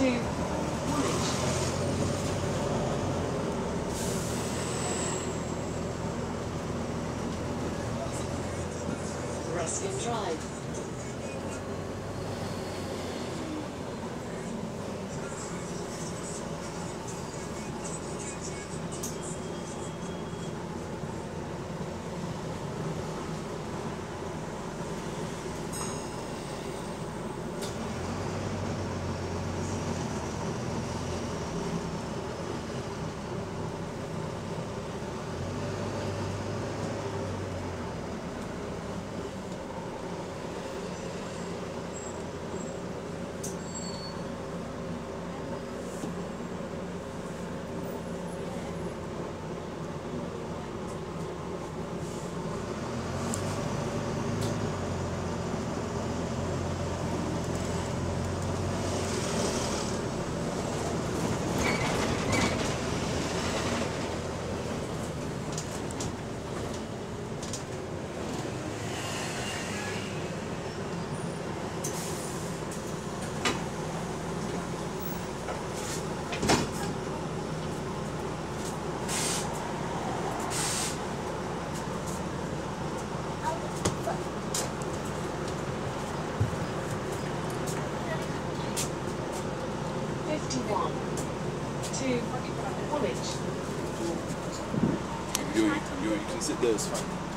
to Woolwich. Ruskin Drive. Fifty-one to Woolwich. You, can sit there, it's fine.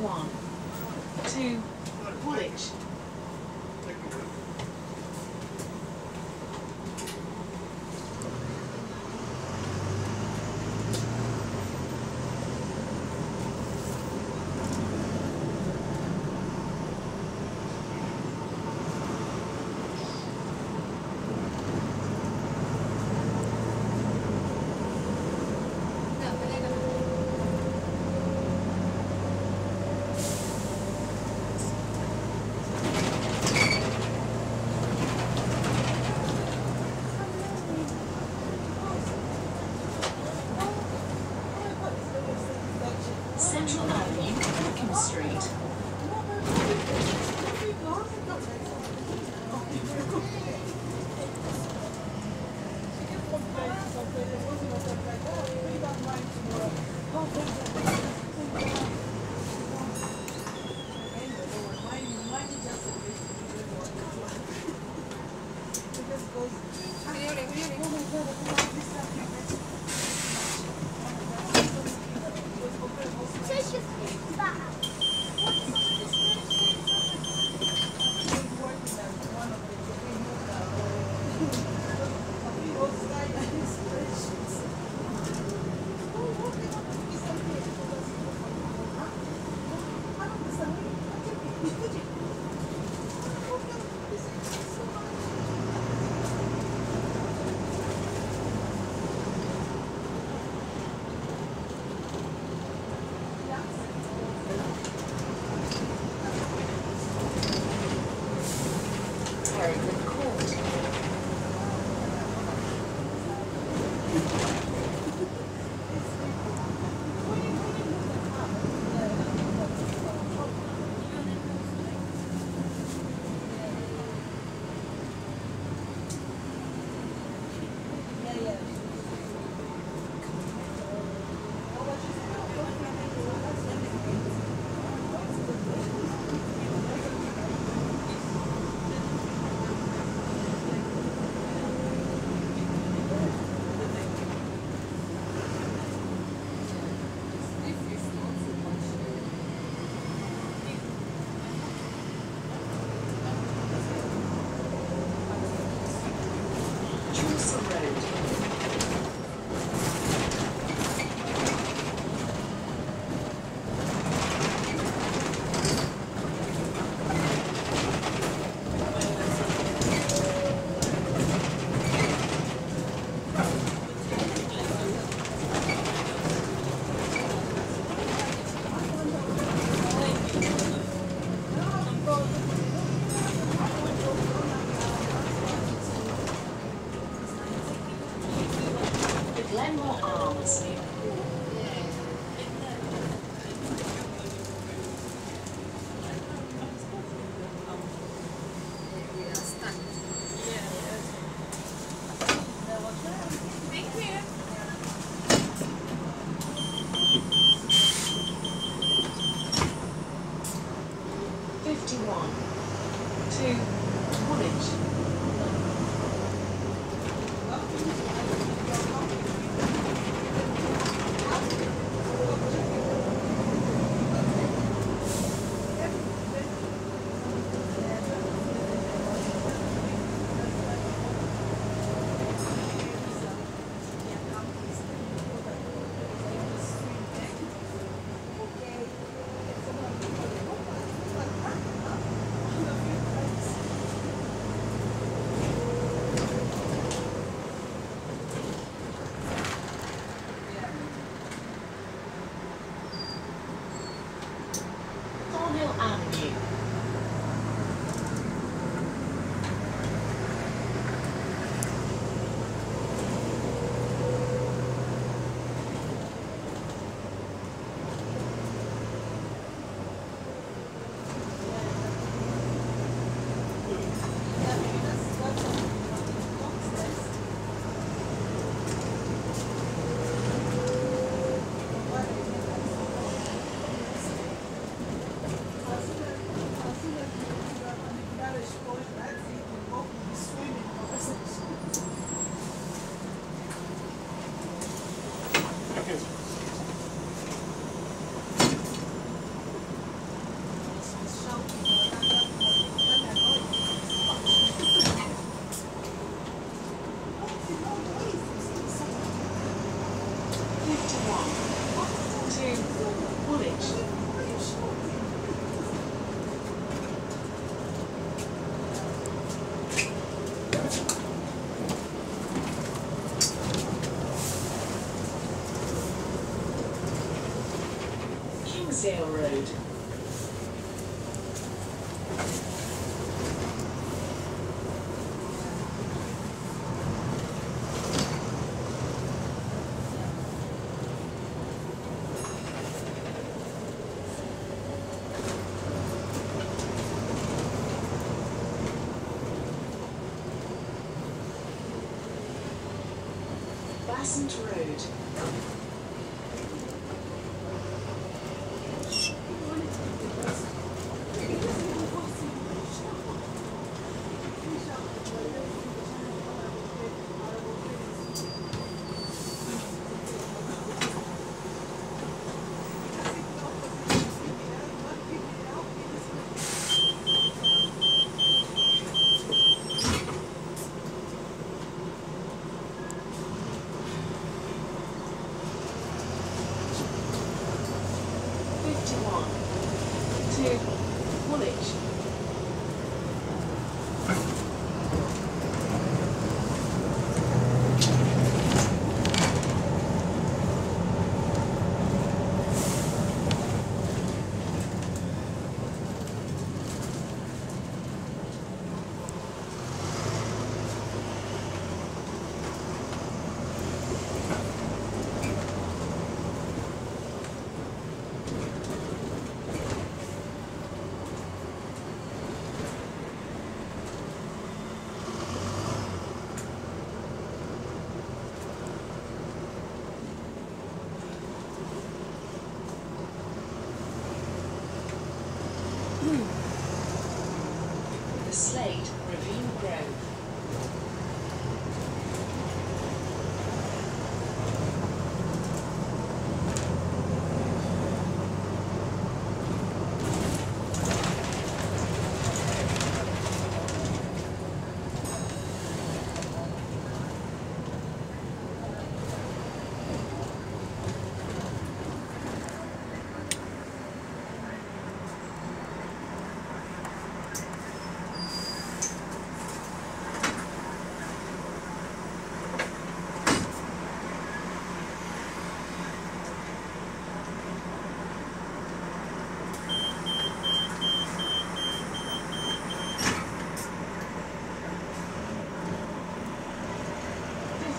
Fifty-one to Chaucer Glenmore Arms. Sale Road. Bassett Road. Fifty-one. To Woolwich.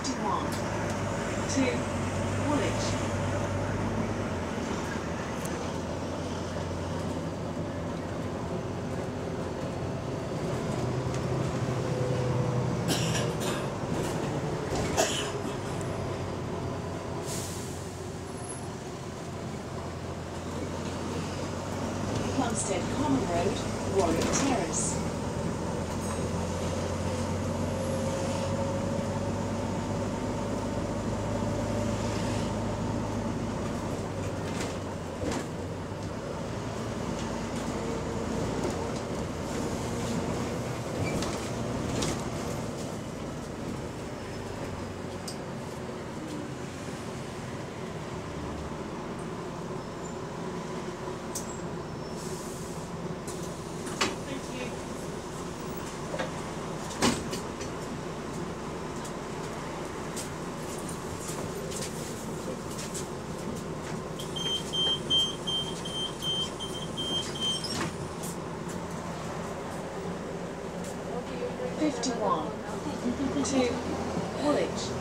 51 to Woolwich. To Woolwich.